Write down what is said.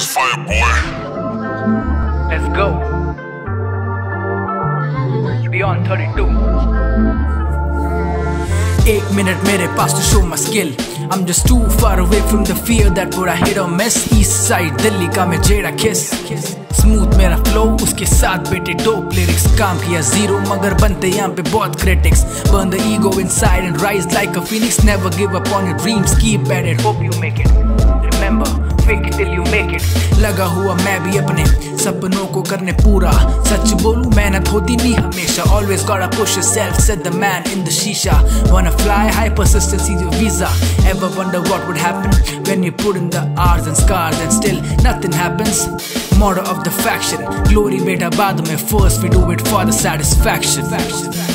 is fire, boy. Let's go. Beyond 32. Eight minute मेरे पास to show my skill I'm just too far away from the fear that would I hit or miss East side Delhi का मैं जेड़ा kiss smooth मेरा flow उसके साथ बेटे dope lyrics काम किया जीरो मगर बनते यहाँ पे बहुत critics burn the ego inside and rise like a phoenix never give up on your dreams keep at it hope you make it लगा हुआ मैं भी अपने सपनों को करने पूरा सच बोलूँ मेहनत होती नहीं हमेशा always gotta push yourself said the man in the shisha wanna fly high persistence is your visa ever wonder what would happen when you put in the hours and scars and still nothing happens motto of the faction glory beta बाद में first we do it for the satisfaction